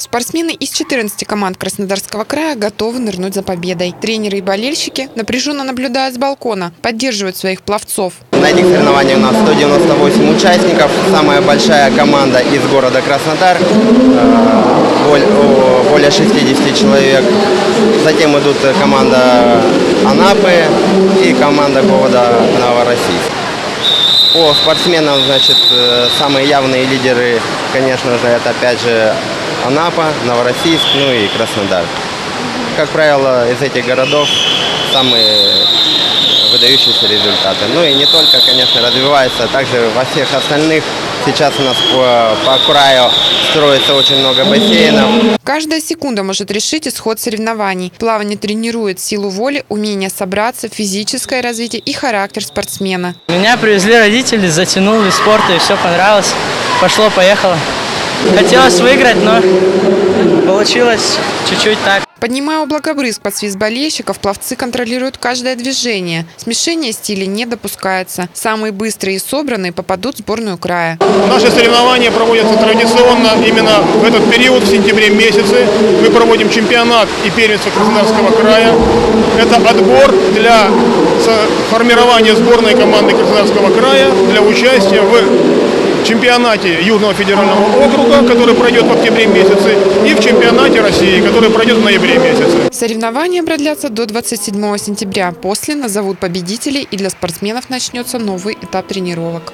Спортсмены из 14 команд Краснодарского края готовы нырнуть за победой. Тренеры и болельщики напряженно наблюдают с балкона, поддерживают своих пловцов. На этих соревнованиях у нас 198 участников, самая большая команда из города Краснодар, э, более 60 человек. Затем идут команда Анапы и команда города Новороссийск. По спортсменам, значит, э, самые явные лидеры, конечно же, это опять же Анапа, Новороссийск, ну и Краснодар. Как правило, из этих городов самые выдающиеся результаты. Ну и не только, конечно, развивается, также во всех остальных сейчас у нас по, по краю строится очень много бассейнов. Каждая секунда может решить исход соревнований. Плавание тренирует силу воли, умение собраться, физическое развитие и характер спортсмена. Меня привезли родители, затянул из спорта и все понравилось. Пошло-поехало. Хотелось выиграть, но получилось чуть-чуть так. Поднимая благобрызг под свист болельщиков, пловцы контролируют каждое движение. Смешение стилей не допускается. Самые быстрые и собранные попадут в сборную края. Наши соревнования проводятся традиционно именно в этот период, в сентябре месяце. Мы проводим чемпионат и первенство Краснодарского края. Это отбор для формирования сборной команды Краснодарского края для участия в чемпионате Южного федерального округа, который пройдет в октябре месяце, и в чемпионате России, который пройдет в ноябре месяце. Соревнования продлятся до 27 сентября. После назовут победителей и для спортсменов начнется новый этап тренировок.